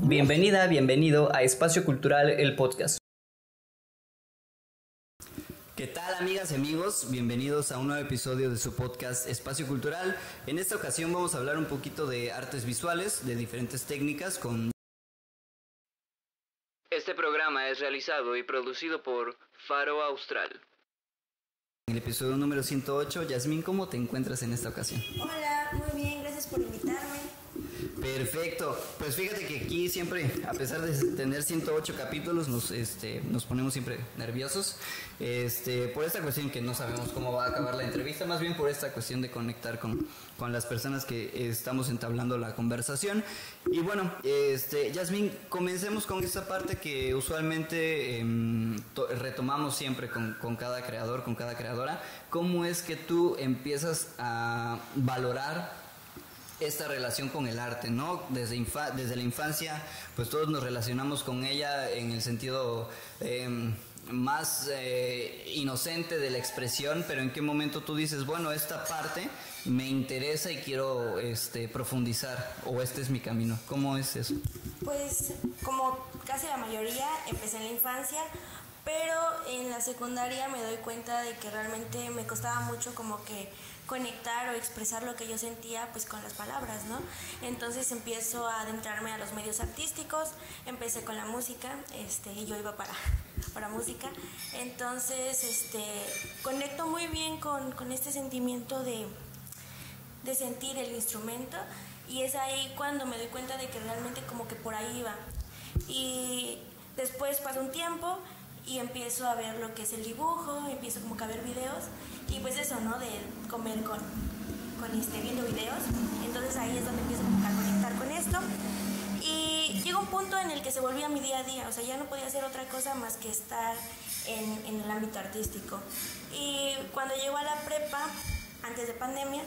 Bienvenida, bienvenido a Espacio Cultural, el podcast. ¿Qué tal amigas y amigos? Bienvenidos a un nuevo episodio de su podcast Espacio Cultural. En esta ocasión vamos a hablar un poquito de artes visuales, de diferentes técnicas con... Este programa es realizado y producido por Faro Austral. En el episodio número 108, Yasmín, ¿cómo te encuentras en esta ocasión? Hola, muy bien, gracias por invitarme. Perfecto. Pues fíjate que aquí siempre, a pesar de tener 108 capítulos, nos, este, nos ponemos siempre nerviosos. Este, por esta cuestión que no sabemos cómo va a acabar la entrevista, más bien por esta cuestión de conectar con, con las personas que estamos entablando la conversación. Y bueno, este, comencemos con esta parte que usualmente em, retomamos siempre con, con cada creador, con cada creadora. ¿Cómo es que tú empiezas a valorar esta relación con el arte, ¿no? Desde, desde la infancia, pues todos nos relacionamos con ella en el sentido em, más eh, inocente de la expresión, pero en qué momento tú dices, bueno, esta parte me interesa y quiero este, profundizar, o este es mi camino. ¿Cómo es eso? Pues como casi la mayoría, empecé en la infancia, pero en la secundaria me doy cuenta de que realmente me costaba mucho como que conectar o expresar lo que yo sentía pues con las palabras, ¿no? Entonces empiezo a adentrarme a los medios artísticos, empecé con la música, este, yo iba para, para música, entonces este, conecto muy bien con, con este sentimiento de, de sentir el instrumento y es ahí cuando me doy cuenta de que realmente como que por ahí iba. Y después pasa un tiempo y empiezo a ver lo que es el dibujo, empiezo como que a ver videos y pues eso, ¿no? De comer con, con este, viendo videos. Entonces ahí es donde empiezo a conectar con esto. Y llegó un punto en el que se volvía mi día a día, o sea, ya no podía hacer otra cosa más que estar en, en el ámbito artístico. Y cuando llego a la prepa, antes de pandemia,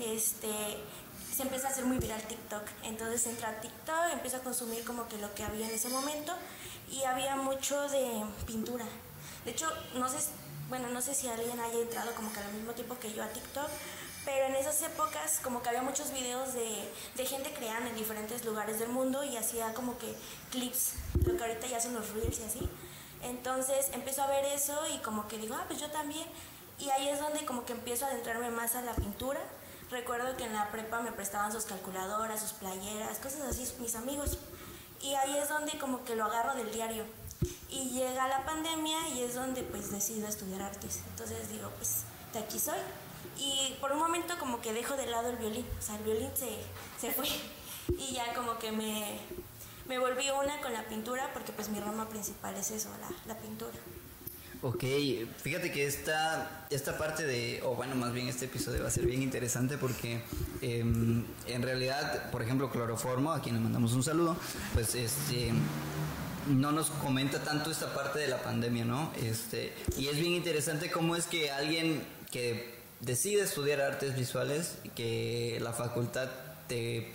este, se empieza a hacer muy viral TikTok. Entonces entra a TikTok, empiezo a consumir como que lo que había en ese momento y había mucho de pintura. De hecho, no sé, bueno, no sé si alguien haya entrado como que al mismo tiempo que yo a TikTok, pero en esas épocas como que había muchos videos de, de gente creando en diferentes lugares del mundo y hacía como que clips, lo que ahorita ya son los reels y así. Entonces empiezo a ver eso y como que digo, ah, pues yo también. Y ahí es donde como que empiezo a adentrarme más a la pintura. Recuerdo que en la prepa me prestaban sus calculadoras, sus playeras, cosas así, mis amigos. Y ahí es donde como que lo agarro del diario. Y llega la pandemia y es donde pues decido estudiar artes. Entonces digo, pues de aquí soy. Y por un momento como que dejo de lado el violín. O sea, el violín se, se fue. Y ya como que me, me volví una con la pintura porque pues mi rama principal es eso, la, la pintura. Ok, fíjate que esta, esta parte de, o bueno, más bien este episodio va a ser bien interesante porque em, en realidad, por ejemplo, Cloroformo, a quien le mandamos un saludo, pues este no nos comenta tanto esta parte de la pandemia, ¿no? Este, y es bien interesante cómo es que alguien que decide estudiar artes visuales, que la facultad te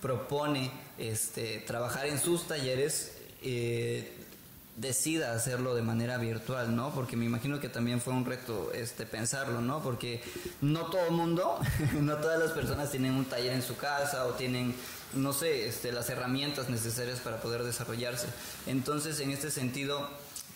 propone este, trabajar en sus talleres, eh, decida hacerlo de manera virtual, ¿no? Porque me imagino que también fue un reto este pensarlo, ¿no? Porque no todo el mundo, no todas las personas tienen un taller en su casa o tienen no sé, este las herramientas necesarias para poder desarrollarse. Entonces, en este sentido,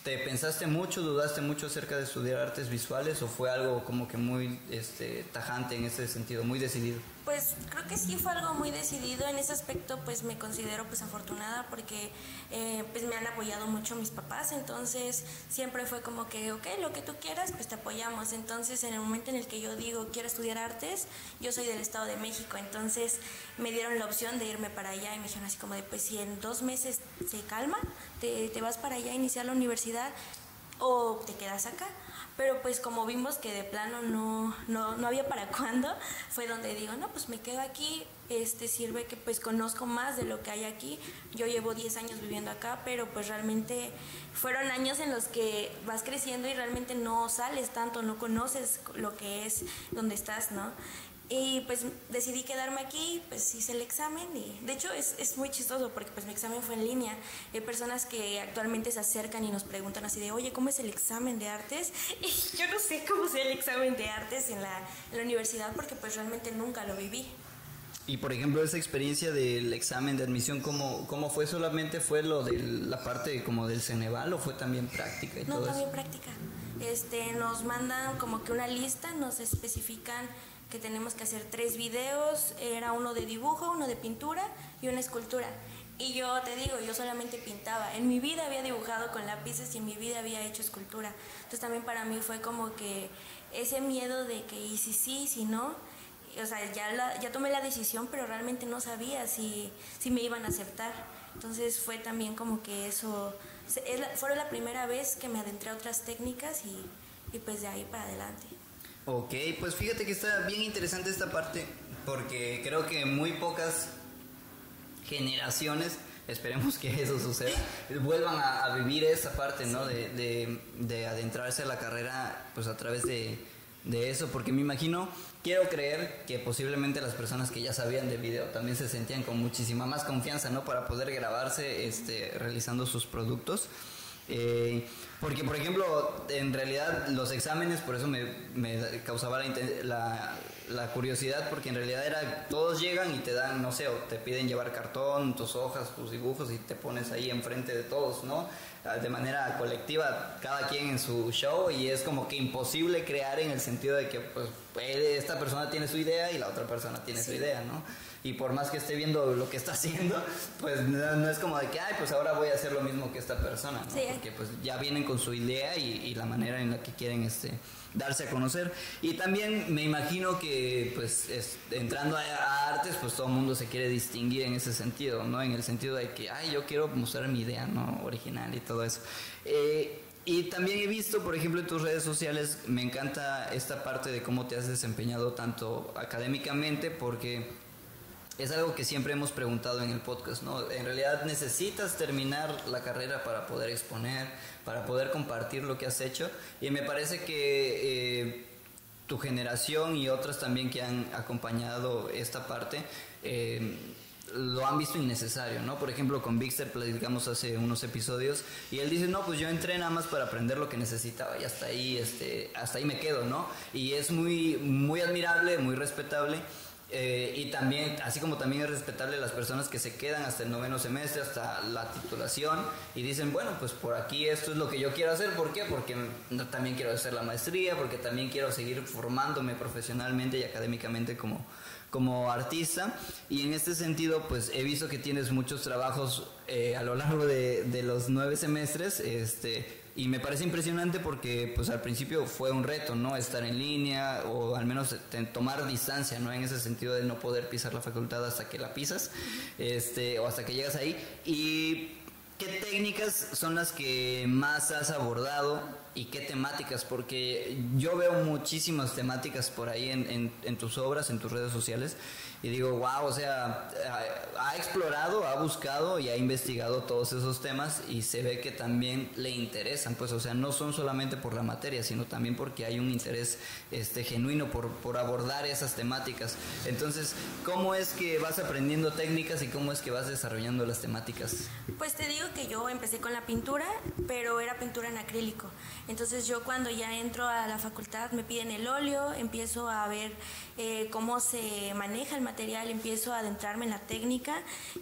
¿Te pensaste mucho, dudaste mucho acerca de estudiar artes visuales o fue algo como que muy este, tajante en ese sentido, muy decidido? Pues creo que sí fue algo muy decidido. En ese aspecto pues me considero pues afortunada porque eh, pues me han apoyado mucho mis papás. Entonces siempre fue como que, ok, lo que tú quieras pues te apoyamos. Entonces en el momento en el que yo digo quiero estudiar artes, yo soy del Estado de México. Entonces me dieron la opción de irme para allá y me dijeron así como de pues si en dos meses se calma, te, te vas para allá a iniciar la universidad o te quedas acá. Pero pues como vimos que de plano no, no, no había para cuándo, fue donde digo, no, pues me quedo aquí, este sirve que pues conozco más de lo que hay aquí. Yo llevo 10 años viviendo acá, pero pues realmente fueron años en los que vas creciendo y realmente no sales tanto, no conoces lo que es donde estás, ¿no? Y pues decidí quedarme aquí, pues hice el examen y de hecho es, es, muy chistoso porque pues mi examen fue en línea. Hay personas que actualmente se acercan y nos preguntan así de, oye, ¿cómo es el examen de artes? Y yo no sé cómo sea el examen de artes en la, en la universidad porque pues realmente nunca lo viví. Y por ejemplo, esa experiencia del examen de admisión, ¿cómo, cómo fue? ¿Solamente fue lo de la parte como del Ceneval o fue también práctica y no, todo también práctica. Este, nos mandan como que una lista, nos especifican que tenemos que hacer tres videos, era uno de dibujo, uno de pintura y una escultura. Y yo te digo, yo solamente pintaba. En mi vida había dibujado con lápices y en mi vida había hecho escultura. Entonces también para mí fue como que ese miedo de que y si sí, si no, o sea, ya, ya tomé la decisión, pero realmente no sabía si, si me iban a aceptar. Entonces fue también como que eso, fue la primera vez que me adentré a otras técnicas y, y pues de ahí para adelante. Ok, pues fíjate que está bien interesante esta parte porque creo que muy pocas generaciones esperemos que eso suceda, vuelvan a, vivir esa parte, ¿no? De, de, de, adentrarse a la carrera, pues a través de, de, eso, porque me imagino, quiero creer que posiblemente las personas que ya sabían de video también se sentían con muchísima más confianza, ¿no? Para poder grabarse, este, realizando sus productos. Eh, porque, por ejemplo, en realidad los exámenes, por eso me, me causaba la, la, curiosidad, porque en realidad era, todos llegan y te dan, no sé, o te piden llevar cartón, tus hojas, tus dibujos y te pones ahí enfrente de todos, ¿no? Ah, de manera colectiva, cada quien en su show y es como que imposible crear en el sentido de que, pues, esta persona tiene su idea y la otra persona tiene su idea, ¿no? y por más que esté viendo lo que está haciendo, pues no, es como de que, ay, pues ahora voy a hacer lo mismo que esta persona, ¿no? Porque pues ya vienen con su idea y, la manera en la que quieren este darse a conocer. Y también me imagino que pues entrando a, artes, pues todo el mundo se quiere distinguir en ese sentido, ¿no? En el sentido de que, ay, yo quiero mostrar mi idea, ¿no? Original y todo eso. Eh, y también he visto, por ejemplo, en tus redes sociales, me encanta esta parte de cómo te has desempeñado tanto académicamente, porque es algo que siempre hemos preguntado en el podcast, ¿no? En realidad necesitas terminar la carrera para poder exponer, para poder compartir lo que has hecho. Y me parece que eh, tu generación y otras también que han acompañado esta parte, eh, lo han visto innecesario, ¿no? Por ejemplo, con Bixter platicamos hace unos episodios y él dice, no, pues yo entré nada más para aprender lo que necesitaba y hasta ahí, este, hasta ahí me quedo, ¿no? Y es muy, muy admirable, muy respetable eh, y también, así como también es respetable las personas que se quedan hasta el noveno semestre, hasta la titulación, y dicen, bueno, pues por aquí esto es lo que yo quiero hacer. ¿Por qué? Porque también quiero hacer la maestría, porque también quiero seguir formándome profesionalmente y académicamente como, como artista. Y en este sentido, pues he visto que tienes muchos trabajos eh, a lo largo de, de los nueve semestres. Este, y me parece impresionante porque pues al principio fue un reto, ¿no? Estar en línea o al menos tomar distancia, ¿no? En ese sentido de no poder pisar la facultad hasta que la pisas, este, o hasta que llegas ahí. Y ¿Qué técnicas son las que más has abordado y qué temáticas? Porque yo veo muchísimas temáticas por ahí en, en tus obras, en tus redes sociales, y digo, wow, o sea, ha, explorado, ha buscado y ha investigado todos esos temas y se ve que también le interesan, pues, o sea, no son solamente por la materia, sino también porque hay un interés este, genuino por, por abordar esas temáticas. Entonces, ¿cómo es que vas aprendiendo técnicas y cómo es que vas desarrollando las temáticas? Pues te digo que yo empecé con la pintura, pero era pintura en acrílico. Entonces yo cuando ya entro a la facultad me piden el óleo, empiezo a ver eh, cómo se maneja el material, empiezo a adentrarme en la técnica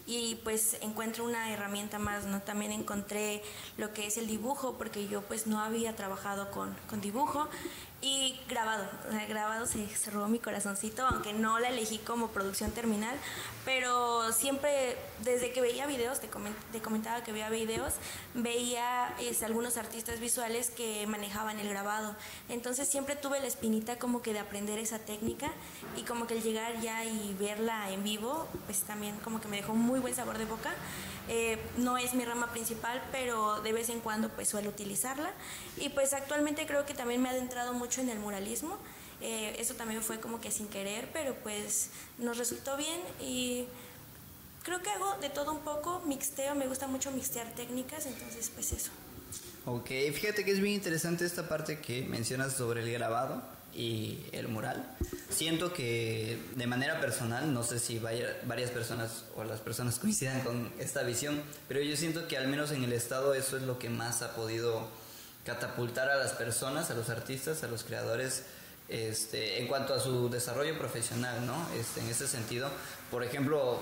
y pues encuentro una herramienta más, ¿no? También encontré lo que es el dibujo, porque yo pues no había trabajado con, con dibujo y grabado, grabado se cerró mi corazoncito, aunque no la elegí como producción terminal, pero siempre, desde que veía videos, te, comentaba que veía videos, veía es, algunos artistas visuales que manejaban el grabado. Entonces siempre tuve la espinita como que de aprender esa técnica y como que el llegar ya y verla en vivo, pues también como que me dejó un muy buen sabor de boca. Eh, no es mi rama principal, pero de vez en cuando pues suelo utilizarla. Y pues actualmente creo que también me ha adentrado mucho en el muralismo. Eh, eso también fue como que sin querer, pero pues nos resultó bien y creo que hago de todo un poco, mixteo, me gusta mucho mixtear técnicas, entonces pues eso. Ok, fíjate que es bien interesante esta parte que mencionas sobre el grabado y el mural. Siento que de manera personal, no sé si varias personas o las personas coincidan con esta visión, pero yo siento que al menos en el estado eso es lo que más ha podido catapultar a las personas, a los artistas, a los creadores este, en cuanto a su desarrollo profesional, ¿no? Este, en ese sentido, por ejemplo,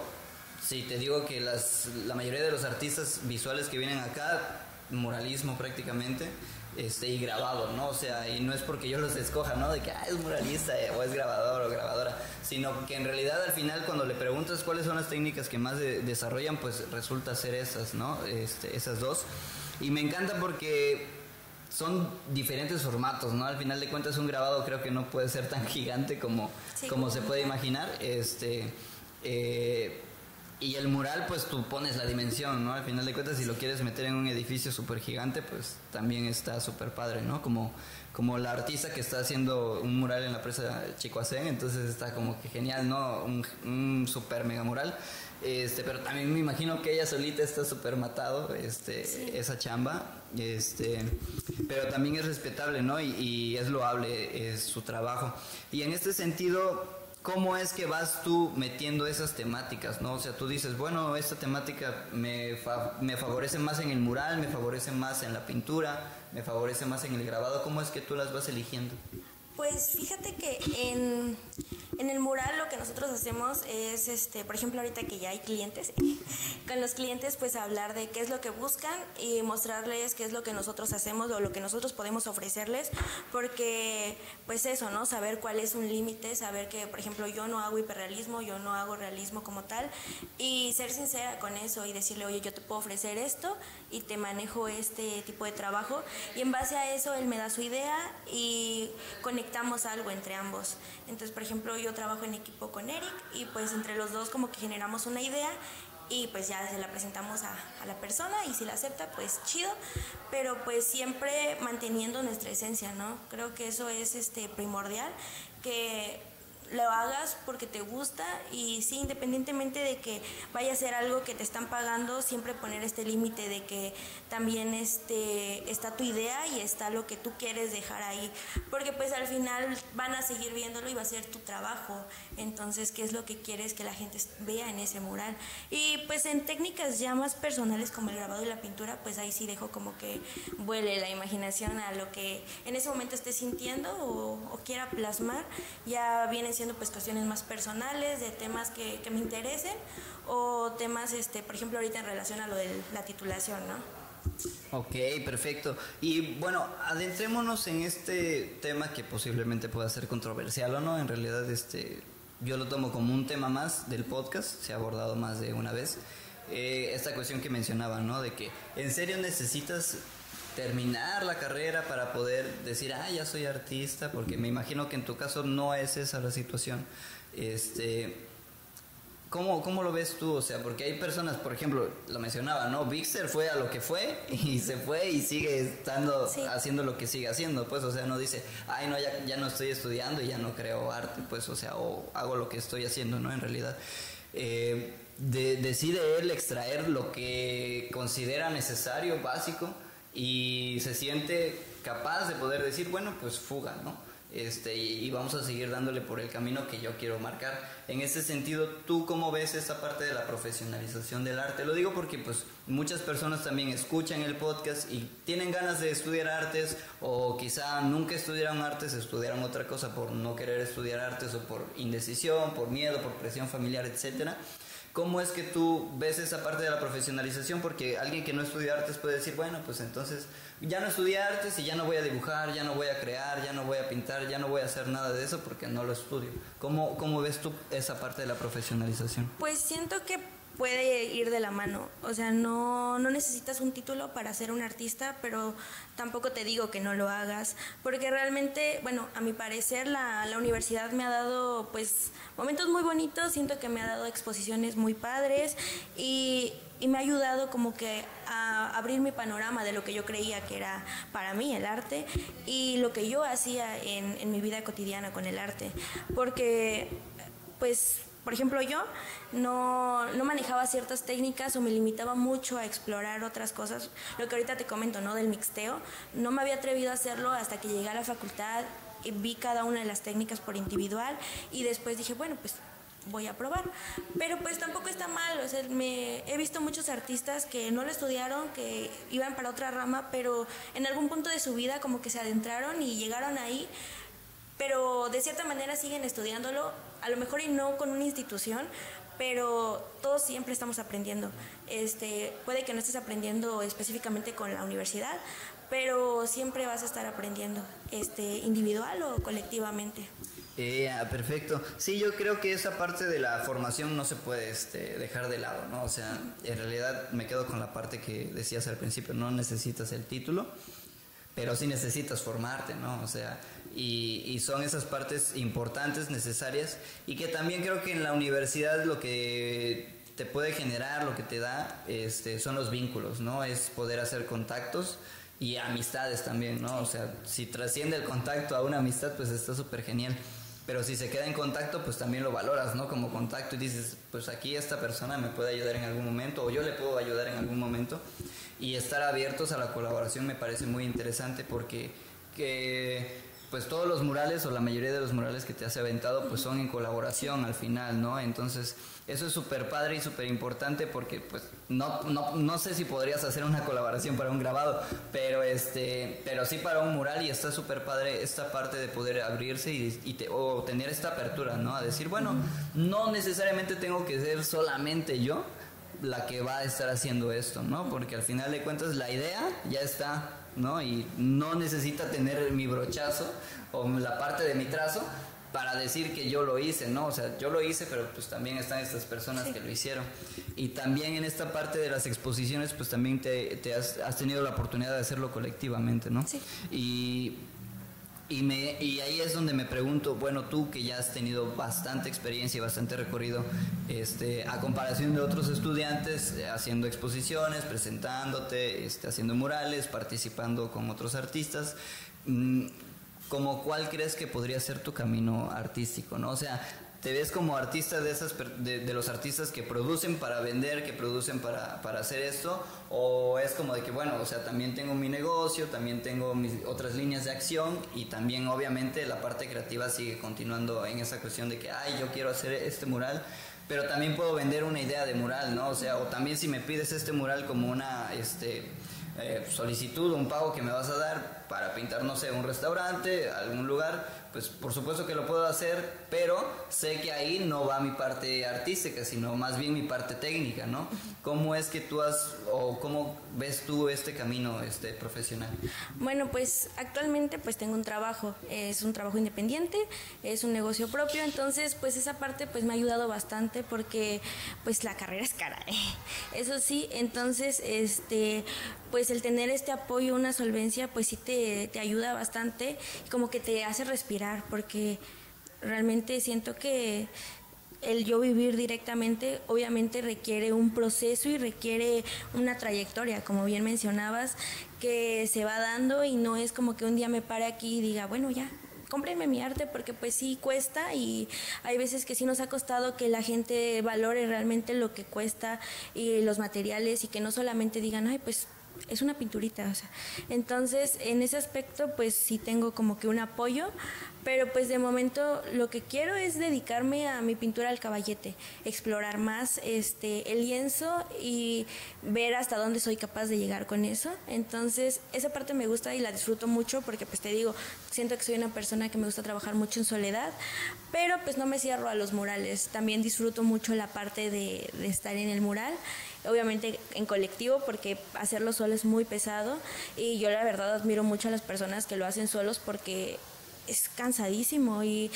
si te digo que las, la mayoría de los artistas visuales que vienen acá, muralismo prácticamente, este, y grabado, ¿no? O sea, y no es porque yo los escoja, ¿no? De que ah, es muralista eh, o es grabador o grabadora, sino que en realidad al final cuando le preguntas cuáles son las técnicas que más desarrollan, pues resulta ser esas, ¿no? Este, esas dos. Y me encanta porque son diferentes formatos, ¿no? Al final de cuentas un grabado creo que no puede ser tan gigante como, como se puede imaginar. Este, eh, y el mural, pues tú pones la dimensión, ¿no? Al final de cuentas, si lo quieres meter en un edificio súper gigante, pues también está súper padre, ¿no? Como, como la artista que está haciendo un mural en la presa Chicoacén, entonces está como que genial, ¿no? Un, un súper mega mural. Este, pero también me imagino que ella solita está súper matado, este, esa chamba, este, pero también es respetable, ¿no? Y, y es loable, es su trabajo. Y en este sentido, ¿cómo es que vas tú metiendo esas temáticas, no? O sea, tú dices, bueno, esta temática me, me favorece más en el mural, me favorece más en la pintura, me favorece más en el grabado, ¿cómo es que tú las vas eligiendo? Pues fíjate que en, en, el mural lo que nosotros hacemos es, este, por ejemplo, ahorita que ya hay clientes, con los clientes pues hablar de qué es lo que buscan y mostrarles qué es lo que nosotros hacemos o lo que nosotros podemos ofrecerles, porque pues eso, ¿no? Saber cuál es un límite, saber que, por ejemplo, yo no hago hiperrealismo, yo no hago realismo como tal, y ser sincera con eso y decirle, oye, yo te puedo ofrecer esto y te manejo este tipo de trabajo, y en base a eso él me da su idea y con conectamos algo entre ambos. Entonces, por ejemplo, yo trabajo en equipo con Eric y pues entre los dos como que generamos una idea y pues ya se la presentamos a, la persona y si la acepta pues chido, pero pues siempre manteniendo nuestra esencia, ¿no? Creo que eso es este primordial, que lo hagas porque te gusta y sí, independientemente de que vaya a ser algo que te están pagando, siempre poner este límite de que también este, está tu idea y está lo que tú quieres dejar ahí, porque pues al final van a seguir viéndolo y va a ser tu trabajo, entonces, ¿qué es lo que quieres que la gente vea en ese mural? Y pues en técnicas ya más personales como el grabado y la pintura, pues ahí sí dejo como que vuele la imaginación a lo que en ese momento esté sintiendo o, o quiera plasmar, ya vienen siendo pues cuestiones más personales, de temas que, que me interesen o temas, este, por ejemplo, ahorita en relación a lo de la titulación, ¿no? Ok, perfecto. Y bueno, adentrémonos en este tema que posiblemente pueda ser controversial o no. En realidad, este, yo lo tomo como un tema más del podcast, se ha abordado más de una vez. Eh, esta cuestión que mencionaba, ¿no? De que en serio necesitas terminar la carrera para poder decir, ah, ya soy artista, porque me imagino que en tu caso no es esa la situación. Este, ¿cómo, ¿Cómo lo ves tú? O sea, porque hay personas, por ejemplo, lo mencionaba, ¿no? Vixer fue a lo que fue y se fue y sigue estando haciendo lo que sigue haciendo, pues, o sea, no dice, ay, no, ya, ya no estoy estudiando y ya no creo arte, pues, o sea, o hago lo que estoy haciendo, ¿no? En realidad. Eh, decide él extraer lo que considera necesario, básico, y se siente capaz de poder decir, bueno, pues fuga, ¿no? Este, y, vamos a seguir dándole por el camino que yo quiero marcar. En ese sentido, ¿tú cómo ves esa parte de la profesionalización del arte? Lo digo porque pues muchas personas también escuchan el podcast y tienen ganas de estudiar artes o quizá nunca estudiaron artes, estudiaron otra cosa por no querer estudiar artes o por indecisión, por miedo, por presión familiar, etcétera. ¿Cómo es que tú ves esa parte de la profesionalización? Porque alguien que no estudia artes puede decir, bueno, pues entonces ya no estudié artes y ya no voy a dibujar, ya no voy a crear, ya no voy a pintar, ya no voy a hacer nada de eso porque no lo estudio. ¿Cómo, cómo ves tú esa parte de la profesionalización? Pues siento que puede ir de la mano. O sea, no, no necesitas un título para ser un artista, pero tampoco te digo que no lo hagas, porque realmente, bueno, a mi parecer la, la universidad me ha dado pues momentos muy bonitos, siento que me ha dado exposiciones muy padres y, y me ha ayudado como que a abrir mi panorama de lo que yo creía que era para mí el arte y lo que yo hacía en, en mi vida cotidiana con el arte, porque pues por ejemplo, yo no, no, manejaba ciertas técnicas o me limitaba mucho a explorar otras cosas. Lo que ahorita te comento, ¿no? Del mixteo. No me había atrevido a hacerlo hasta que llegué a la facultad y vi cada una de las técnicas por individual y después dije, bueno, pues voy a probar. Pero pues tampoco está mal, o sea, me, he visto muchos artistas que no lo estudiaron, que iban para otra rama, pero en algún punto de su vida como que se adentraron y llegaron ahí pero de cierta manera siguen estudiándolo, a lo mejor y no con una institución, pero todos siempre estamos aprendiendo. Este, puede que no estés aprendiendo específicamente con la universidad, pero siempre vas a estar aprendiendo, este, individual o colectivamente. Eh, ah, perfecto. Sí, yo creo que esa parte de la formación no se puede este, dejar de lado, ¿no? O sea, en realidad me quedo con la parte que decías al principio, no necesitas el título, pero sí necesitas formarte, ¿no? O sea, y, son esas partes importantes, necesarias, y que también creo que en la universidad lo que te puede generar, lo que te da, este, son los vínculos, ¿no? Es poder hacer contactos y amistades también, ¿no? O sea, si trasciende el contacto a una amistad, pues está súper genial. Pero si se queda en contacto, pues también lo valoras, ¿no? Como contacto y dices, pues aquí esta persona me puede ayudar en algún momento o yo le puedo ayudar en algún momento. Y estar abiertos a la colaboración me parece muy interesante porque que pues todos los murales o la mayoría de los murales que te has aventado pues son en colaboración al final, ¿no? Entonces eso es súper padre y súper importante porque pues no, no, no, sé si podrías hacer una colaboración para un grabado, pero este, pero sí para un mural y está súper padre esta parte de poder abrirse y, y o tener esta apertura, ¿no? A decir, bueno, no necesariamente tengo que ser solamente yo la que va a estar haciendo esto, ¿no? Porque al final de cuentas la idea ya está ¿no? Y no necesita tener mi brochazo o la parte de mi trazo para decir que yo lo hice, ¿no? O sea, yo lo hice, pero pues también están estas personas que lo hicieron. Y también en esta parte de las exposiciones, pues también te, has, has, tenido la oportunidad de hacerlo colectivamente, ¿no? Sí. Y y, me, y ahí es donde me pregunto, bueno, tú que ya has tenido bastante experiencia y bastante recorrido, este, a comparación de otros estudiantes, eh, haciendo exposiciones, presentándote, este, haciendo murales, participando con otros artistas, mm, como cuál crees que podría ser tu camino artístico, ¿no? O sea, te ves como artista de esas de, los artistas que producen para vender, que producen para, para, hacer esto, o es como de que bueno, o sea, también tengo mi negocio, también tengo mis otras líneas de acción y también obviamente la parte creativa sigue continuando en esa cuestión de que ay, yo quiero hacer este mural, pero también puedo vender una idea de mural, ¿no? O sea, o también si me pides este mural como una este eh, solicitud, un pago que me vas a dar para pintar, no sé, un restaurante, algún lugar, pues por supuesto que lo puedo hacer, pero sé que ahí no va mi parte artística, sino más bien mi parte técnica, ¿no? ¿Cómo es que tú has, o cómo ves tú este camino este, profesional? Bueno, pues actualmente pues tengo un trabajo, es un trabajo independiente, es un negocio propio, entonces pues esa parte pues me ha ayudado bastante porque pues la carrera es cara, ¿eh? eso sí, entonces este pues el tener este apoyo, una solvencia, pues sí te, te ayuda bastante, como que te hace respirar porque realmente siento que el yo vivir directamente obviamente requiere un proceso y requiere una trayectoria, como bien mencionabas, que se va dando y no es como que un día me pare aquí y diga, bueno, ya, cómprenme mi arte porque pues sí cuesta y hay veces que sí nos ha costado que la gente valore realmente lo que cuesta y los materiales y que no solamente digan, ay, pues es una pinturita, o sea. Entonces, en ese aspecto, pues sí tengo como que un apoyo, pero pues de momento lo que quiero es dedicarme a mi pintura al caballete, explorar más este el lienzo y ver hasta dónde soy capaz de llegar con eso. Entonces, esa parte me gusta y la disfruto mucho porque pues te digo, siento que soy una persona que me gusta trabajar mucho en soledad, pero pues no me cierro a los murales. También disfruto mucho la parte de, de estar en el mural obviamente en colectivo porque hacerlo solo es muy pesado. Y yo la verdad admiro mucho a las personas que lo hacen solos porque es cansadísimo y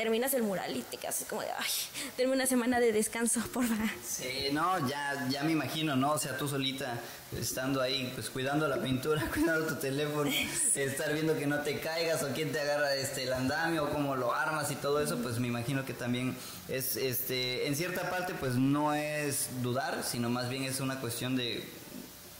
terminas el mural y te quedas como de, ay, denme una semana de descanso, por favor. Sí, no, ya, ya me imagino, ¿no? O sea, tú solita estando ahí, pues cuidando la pintura, cuidando tu teléfono, estar viendo que no te caigas o quién te agarra este, el andamio o cómo lo armas y todo eso, pues me imagino que también es, este, en cierta parte, pues no es dudar, sino más bien es una cuestión de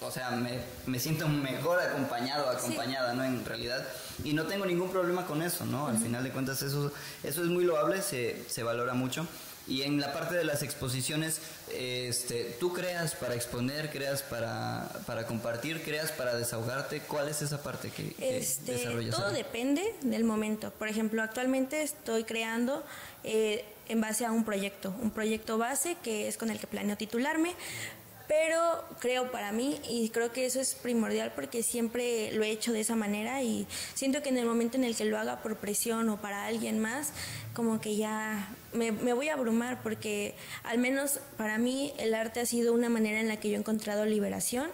o sea, me, me siento mejor acompañado, acompañada, ¿no? En realidad. Y no tengo ningún problema con eso, ¿no? Al final de cuentas, eso, eso es muy loable, se, se valora mucho. Y en la parte de las exposiciones, este, ¿tú creas para exponer, creas para, para compartir, creas para desahogarte? ¿Cuál es esa parte que, este, desarrollas? Todo depende del momento. Por ejemplo, actualmente estoy creando eh, en base a un proyecto, un proyecto base que es con el que planeo titularme, pero creo para mí y creo que eso es primordial porque siempre lo he hecho de esa manera y siento que en el momento en el que lo haga por presión o para alguien más, como que ya me, voy a abrumar porque al menos para mí el arte ha sido una manera en la que yo he encontrado liberación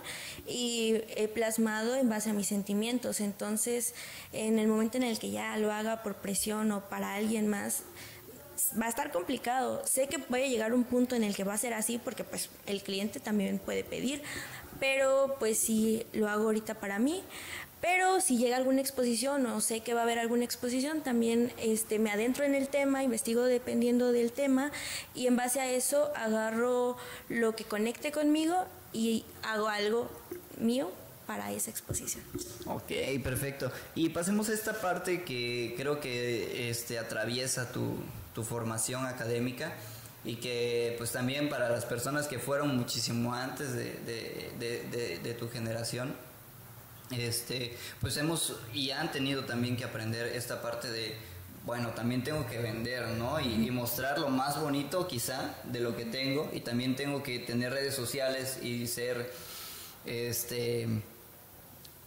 y he plasmado en base a mis sentimientos. Entonces, en el momento en el que ya lo haga por presión o para alguien más, va a estar complicado. Sé que puede llegar un punto en el que va a ser así porque pues el cliente también puede pedir, pero pues si lo hago ahorita para mí. Pero si llega alguna exposición o sé que va a haber alguna exposición, también este, me adentro en el tema, investigo dependiendo del tema y en base a eso agarro lo que conecte conmigo y hago algo mío para esa exposición. Ok, perfecto. Y pasemos a esta parte que creo que este, atraviesa tu, tu formación académica y que pues también para las personas que fueron muchísimo antes de, tu generación, este, pues hemos y han tenido también que aprender esta parte de, bueno, también tengo que vender, ¿no? Y, y, mostrar lo más bonito quizá de lo que tengo y también tengo que tener redes sociales y ser, este,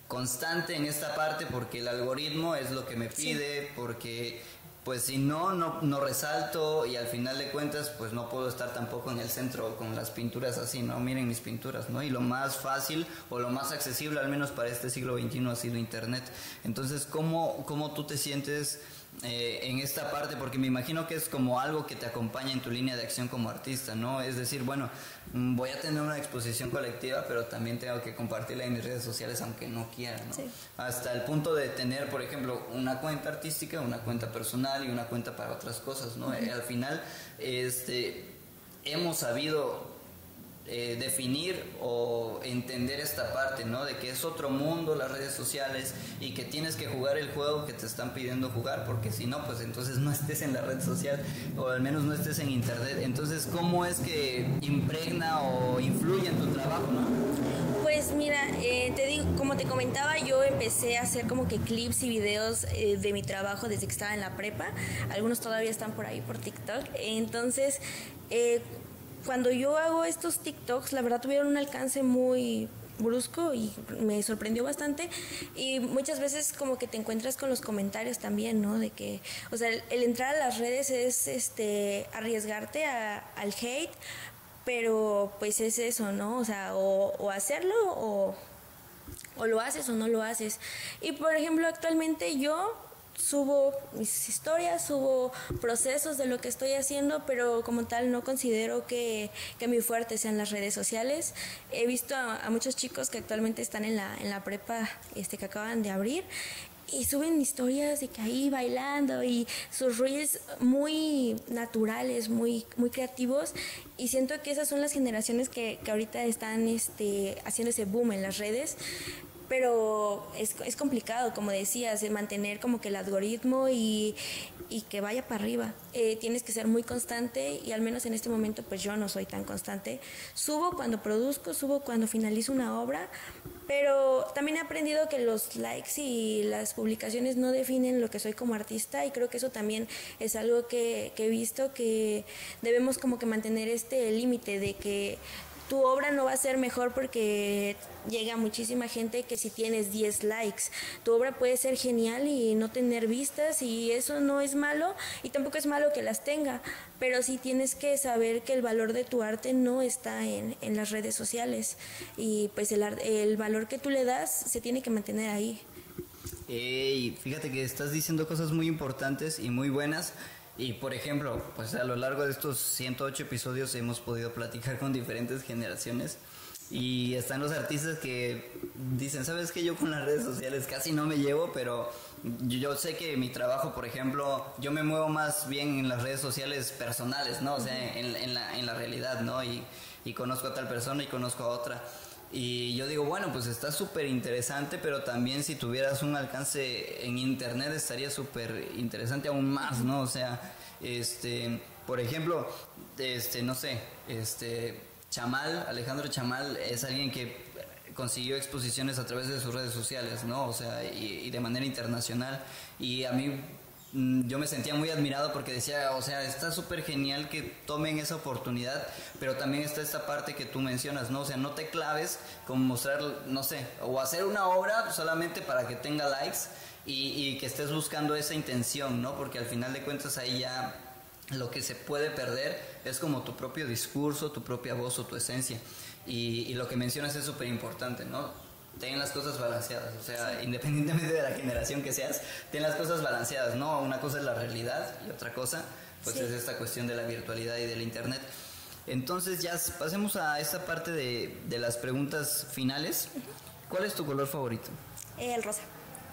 constante en esta parte porque el algoritmo es lo que me pide, porque pues si no, no, resalto y al final de cuentas pues no puedo estar tampoco en el centro con las pinturas así, ¿no? Miren mis pinturas, ¿no? Y lo más fácil o lo más accesible al menos para este siglo XXI ha sido Internet. Entonces, ¿cómo, cómo tú te sientes? Eh, en esta parte, porque me imagino que es como algo que te acompaña en tu línea de acción como artista, ¿no? Es decir, bueno, mm, voy a tener una exposición colectiva, pero también tengo que compartirla en mis redes sociales aunque no quiera, ¿no? Hasta el punto de tener, por ejemplo, una cuenta artística, una cuenta personal y una cuenta para otras cosas, ¿no? Eh, al final, este, hemos sabido eh, definir o entender esta parte, ¿no? De que es otro mundo las redes sociales y que tienes que jugar el juego que te están pidiendo jugar, porque si no, pues entonces no estés en la red social o al menos no estés en internet. Entonces, ¿cómo es que impregna o influye en tu trabajo, no? Pues mira, eh, te digo, como te comentaba, yo empecé a hacer como que clips y videos eh, de mi trabajo desde que estaba en la prepa. Algunos todavía están por ahí por TikTok. Entonces, eh, cuando yo hago estos TikToks, la verdad tuvieron un alcance muy brusco y me sorprendió bastante y muchas veces como que te encuentras con los comentarios también, ¿no? De que, o sea, el, entrar a las redes es este arriesgarte al hate, pero pues es eso, ¿no? O sea, o, hacerlo o, o lo haces o no lo haces. Y por ejemplo, actualmente yo subo mis historias, subo procesos de lo que estoy haciendo, pero como tal no considero que, que mi fuerte sean las redes sociales. He visto a, muchos chicos que actualmente están en la, en la prepa este, que acaban de abrir y suben historias de que ahí bailando y sus reels muy naturales, muy, muy creativos y siento que esas son las generaciones que, que ahorita están este, haciendo ese boom en las redes pero es, es complicado, como decías, de mantener como que el algoritmo y, y que vaya para arriba. Eh, tienes que ser muy constante y al menos en este momento pues yo no soy tan constante. Subo cuando produzco, subo cuando finalizo una obra, pero también he aprendido que los likes y las publicaciones no definen lo que soy como artista y creo que eso también es algo que he visto que debemos como que mantener este límite de que tu obra no va a ser mejor porque llega muchísima gente que si tienes 10 likes. Tu obra puede ser genial y no tener vistas y eso no es malo y tampoco es malo que las tenga, pero sí tienes que saber que el valor de tu arte no está en, en las redes sociales y pues el, el valor que tú le das se tiene que mantener ahí. Fíjate que estás diciendo cosas muy importantes y muy buenas. Y por ejemplo, pues a lo largo de estos 108 episodios hemos podido platicar con diferentes generaciones y están los artistas que dicen, ¿sabes que Yo con las redes sociales casi no me llevo, pero yo sé que mi trabajo, por ejemplo, yo me muevo más bien en las redes sociales personales, ¿no? O sea, en, la, en la realidad, ¿no? Y, y conozco a tal persona y conozco a otra. Y yo digo, bueno, pues está súper interesante, pero también si tuvieras un alcance en internet estaría súper interesante aún más, ¿no? O sea, este, por ejemplo, este, no sé, este, Chamal, Alejandro Chamal es alguien que consiguió exposiciones a través de sus redes sociales, ¿no? O sea, y, de manera internacional. Y a mí yo me sentía muy admirado porque decía, o sea, está súper genial que tomen esa oportunidad, pero también está esta parte que tú mencionas, ¿no? O sea, no te claves con mostrar, no sé, o hacer una obra solamente para que tenga likes y, y que estés buscando esa intención, ¿no? Porque al final de cuentas ahí ya lo que se puede perder es como tu propio discurso, tu propia voz o tu esencia. Y, y lo que mencionas es súper importante, ¿no? Ten las cosas balanceadas, o sea, independientemente de la generación que seas, ten las cosas balanceadas, ¿no? Una cosa es la realidad y otra cosa, pues Sí. es esta cuestión de la virtualidad y del Internet. Entonces ya pasemos a esta parte de, de las preguntas finales. ¿Cuál es tu color favorito? El rosa.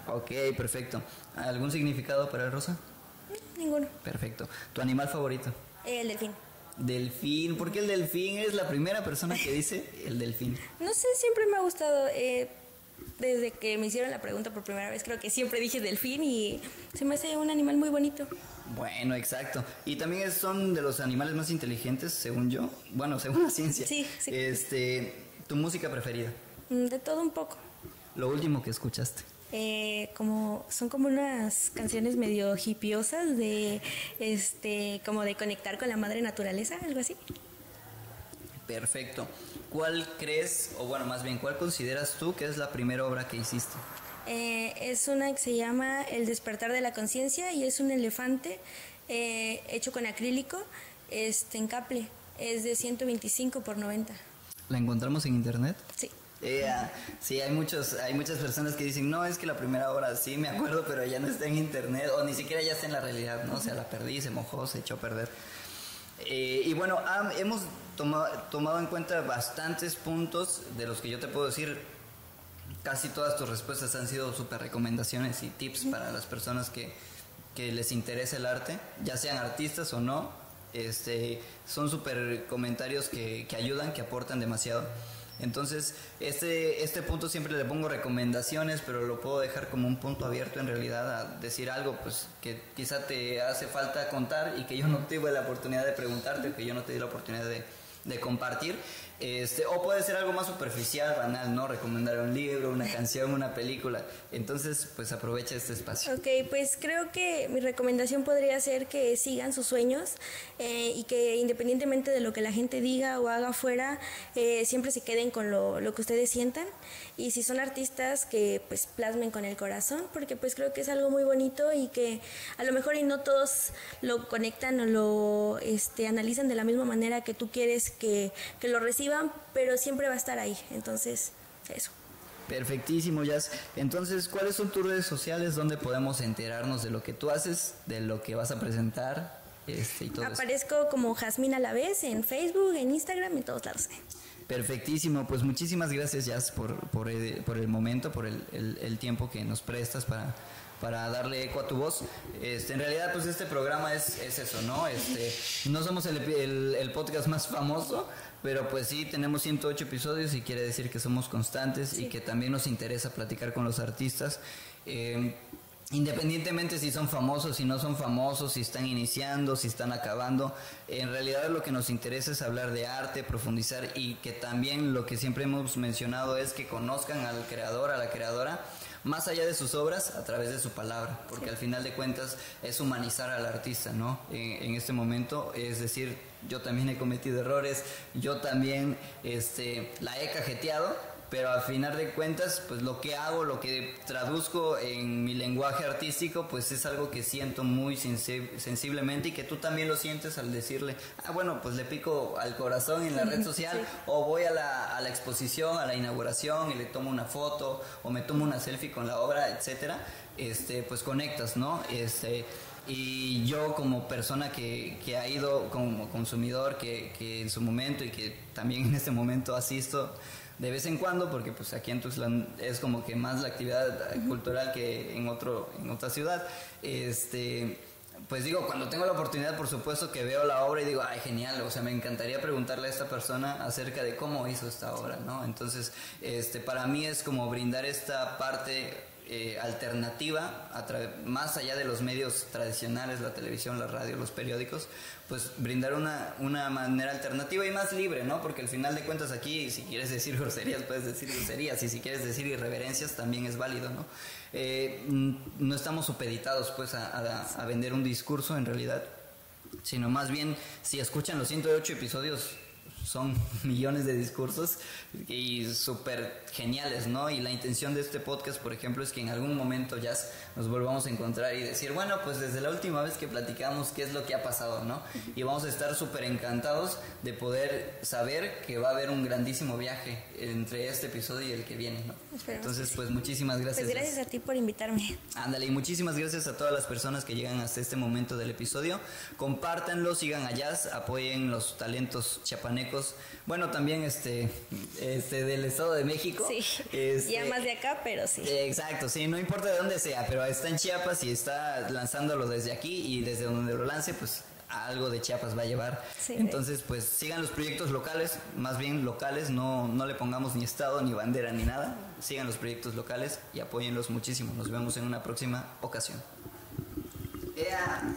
Ok, perfecto. ¿Algún significado para el rosa? Ninguno. Perfecto. ¿Tu animal favorito? El delfín. Delfín. ¿Por qué el delfín? Eres la primera persona que dice el delfín. No sé, siempre me ha gustado. eh, desde que me hicieron la pregunta por primera vez, creo que siempre dije delfín y se me hace un animal muy bonito. Bueno, exacto. Y también es- son de los animales más inteligentes, según yo. Bueno, según la ciencia. Sí, sí. Este, tu música preferida. Mm, De todo un poco. Lo último que escuchaste. Eh, como son como unas canciones medio hipiosas de este como de conectar con la madre naturaleza algo así Perfecto. ¿Cuál crees, o bueno, más bien, cuál consideras tú que es la primera obra que hiciste? Eh, es una que se llama el despertar de la conciencia y es un elefante eh, hecho con acrílico este en caple es de 125 por 90 ¿La encontramos en internet? sí Eh, ah, sí, hay muchos, hay muchas personas que dicen, no, es que la primera obra sí me acuerdo, pero ya no está en internet, o ni siquiera ya está en la realidad, ¿no? O sea, la perdí, se mojó, se echó a perder. Eh, y bueno, ah, hemos toma- tomado en cuenta bastantes puntos de los que yo te puedo decir, casi todas tus respuestas han sido súper recomendaciones y tips para las personas que, que les interesa el arte, ya sean artistas o no. Este, son súper comentarios que, que ayudan, que aportan demasiado. Entonces, este, este punto siempre le pongo recomendaciones, pero lo puedo dejar como un punto abierto en realidad a decir algo pues que quizá te hace falta contar y que yo no tuve la oportunidad de preguntarte, que yo no te di la oportunidad de, de compartir. Este, o puede ser algo más superficial, banal, ¿no? Recomendar un libro, una canción, una película. Entonces, pues aprovecha este espacio. Ok, pues creo que mi recomendación podría ser que sigan sus sueños eh, y que independientemente de lo que la gente diga o haga afuera, eh, siempre se queden con lo, lo que ustedes sientan. Y si son artistas, que pues plasmen con el corazón, porque pues creo que es algo muy bonito y que a lo mejor y no todos lo conectan o lo este, analizan de la misma manera que tú quieres que, que lo reciban, pero siempre va a estar ahí. Entonces, eso. Perfectísimo, Jazz. Entonces, ¿cuáles son tus redes sociales donde podemos enterarnos de lo que tú haces, de lo que vas a presentar este, y todo eso? Aparezco como Jazmín a la vez en Facebook, en Instagram, en todos lados. Perfectísimo, pues muchísimas gracias Jazz por, por, el, por el momento, por el, el- el tiempo que nos prestas para, para darle eco a tu voz. Este, en realidad, pues este programa es, es eso, ¿no? Este, no somos el, el- el podcast más famoso, pero pues sí tenemos 108 episodios y quiere decir que somos constantes y que también nos interesa platicar con los artistas. Eh, Independientemente si son famosos, si no son famosos, si están iniciando, si están acabando, en realidad lo que nos interesa es hablar de arte, profundizar y que también lo que siempre hemos mencionado es que conozcan al creador, a la creadora, más allá de sus obras, a través de su palabra, porque al final de cuentas es humanizar al artista, ¿no? En, en este momento, es decir, yo también he cometido errores, yo también este, la he cajeteado, pero al final de cuentas, pues lo que hago, lo que traduzco en mi lenguaje artístico, pues es algo que siento muy sensi- sensiblemente y que tú también lo sientes al decirle, ah, bueno, pues le pico al corazón en la red social o voy a la, a la exposición, a la inauguración y le tomo una foto o me tomo una selfie con la obra, etcétera, este, pues conectas, ¿no? Este, y yo como persona que, que ha ido como consumidor, que, que en su momento y que también en este momento asisto de vez en cuando, porque pues aquí en Tuxtlan es como que más la actividad cultural que en, otro, en otra ciudad, este... Pues digo, cuando tengo la oportunidad, por supuesto que veo la obra y digo, ay, genial, o sea, me encantaría preguntarle a esta persona acerca de cómo hizo esta obra, ¿no? Entonces, este, para mí es como brindar esta parte eh, alternativa, más allá de los medios tradicionales, la televisión, la radio, los periódicos, pues brindar una, manera alternativa y más libre, ¿no? Porque al final de cuentas aquí, si quieres decir groserías, puedes decir groserías, y si quieres decir irreverencias, también es válido, ¿no? Eh, no estamos supeditados, pues, a, a vender un discurso, en realidad, sino más bien, si escuchan los 108 episodios son millones de discursos y súper geniales, ¿no? Y la intención de este podcast, por ejemplo, es que en algún momento ya nos volvamos a encontrar y decir, bueno, pues desde la última vez que platicamos, ¿qué es lo que ha pasado, ¿no? Y vamos a estar súper encantados de poder saber que va a haber un grandísimo viaje entre este episodio y el que viene, ¿no? Entonces, pues muchísimas gracias. Pues gracias a ti por invitarme. Ándale, y muchísimas gracias a todas las personas que llegan hasta este momento del episodio. Compártanlo, sigan allá, apoyen los talentos chapanecos. Bueno, también este, este del Estado de México. Sí, este, ya más de acá, pero sí. Exacto, sí, no importa de dónde sea, pero está en Chiapas y está lanzándolo desde aquí y desde donde lo lance, pues algo de Chiapas va a llevar. Entonces, pues sigan los proyectos locales, más bien locales, no, no le pongamos ni estado, ni bandera, ni nada. Sigan los proyectos locales y apóyenlos muchísimo. Nos vemos en una próxima ocasión. Yeah.